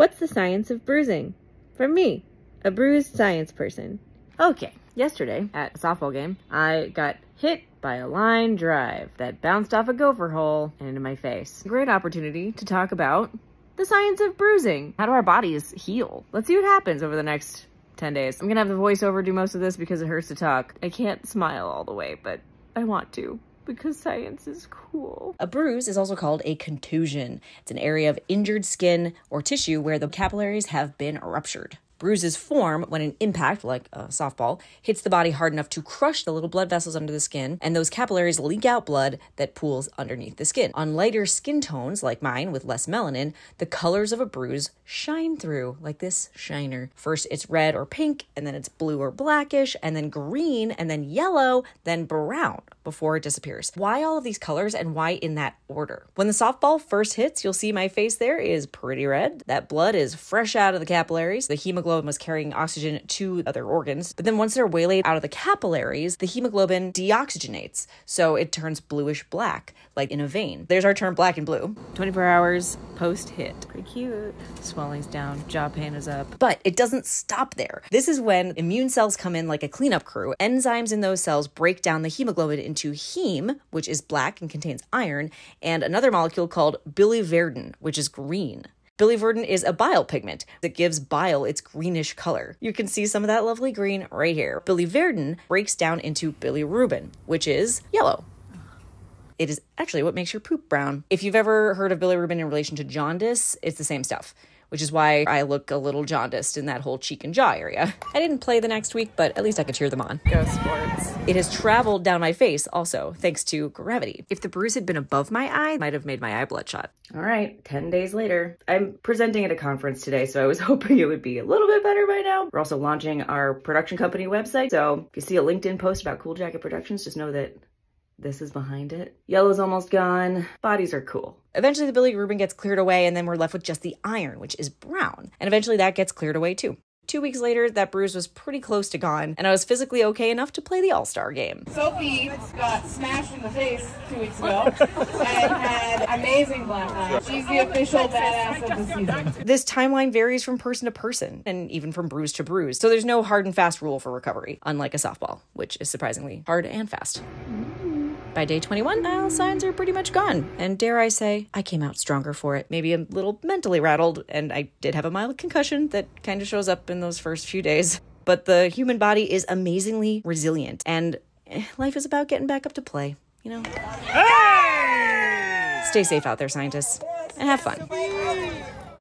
What's the science of bruising? From me, a bruised science person. Okay, yesterday at a softball game, I got hit by a line drive that bounced off a gopher hole and into my face. Great opportunity to talk about the science of bruising. How do our bodies heal? Let's see what happens over the next 10 days. I'm gonna have the voiceover do most of this because it hurts to talk. I can't smile all the way, but I want to because science is cool. A bruise is also called a contusion. It's an area of injured skin or tissue where the capillaries have been ruptured. Bruises form when an impact, like a softball, hits the body hard enough to crush the little blood vessels under the skin, and those capillaries leak out blood that pools underneath the skin. On lighter skin tones, like mine with less melanin, the colors of a bruise shine through, like this shiner. First, it's red or pink, and then it's blue or blackish, and then green, and then yellow, then brown before it disappears. Why all of these colors and why in that order? When the softball first hits, you'll see my face there is pretty red. That blood is fresh out of the capillaries. The hemoglobin was carrying oxygen to other organs. But then once they're waylaid out of the capillaries, the hemoglobin deoxygenates. So it turns bluish black, like in a vein. There's our term black and blue. 24 hours post hit. Pretty cute. Swelling's down, jaw pain is up. But it doesn't stop there. This is when immune cells come in like a cleanup crew. Enzymes in those cells break down the hemoglobin into heme, which is black and contains iron, and another molecule called biliverdin, which is green. Biliverdin is a bile pigment that gives bile its greenish color. You can see some of that lovely green right here. Biliverdin breaks down into bilirubin, which is yellow. It is actually what makes your poop brown. If you've ever heard of bilirubin in relation to jaundice, it's the same stuff which is why I look a little jaundiced in that whole cheek and jaw area. I didn't play the next week, but at least I could cheer them on. Go sports. It has traveled down my face also, thanks to gravity. If the bruise had been above my eye, might have made my eye bloodshot. All right, 10 days later. I'm presenting at a conference today, so I was hoping it would be a little bit better by now. We're also launching our production company website, so if you see a LinkedIn post about Cool Jacket Productions, just know that this is behind it. Yellow's almost gone. Bodies are cool. Eventually, the bilirubin gets cleared away, and then we're left with just the iron, which is brown. And eventually, that gets cleared away too. Two weeks later, that bruise was pretty close to gone, and I was physically okay enough to play the All Star game. Sophie got smashed in the face two weeks ago and had amazing black eyes. She's the official badass of the season. This timeline varies from person to person, and even from bruise to bruise, so there's no hard and fast rule for recovery, unlike a softball, which is surprisingly hard and fast. Mm-hmm. By day 21, all signs are pretty much gone. And dare I say, I came out stronger for it. Maybe a little mentally rattled, and I did have a mild concussion that kind of shows up in those first few days. But the human body is amazingly resilient, and eh, life is about getting back up to play, you know? Hey! Stay safe out there, scientists, and have fun.